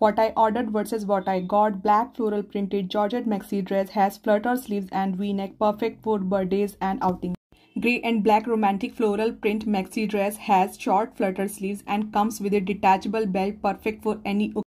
what I ordered versus what I got. Black floral printed Georgette maxi dress has flutter sleeves and v-neck perfect for birthdays and outings. Grey and black romantic floral print maxi dress has short flutter sleeves and comes with a detachable belt perfect for any occasion.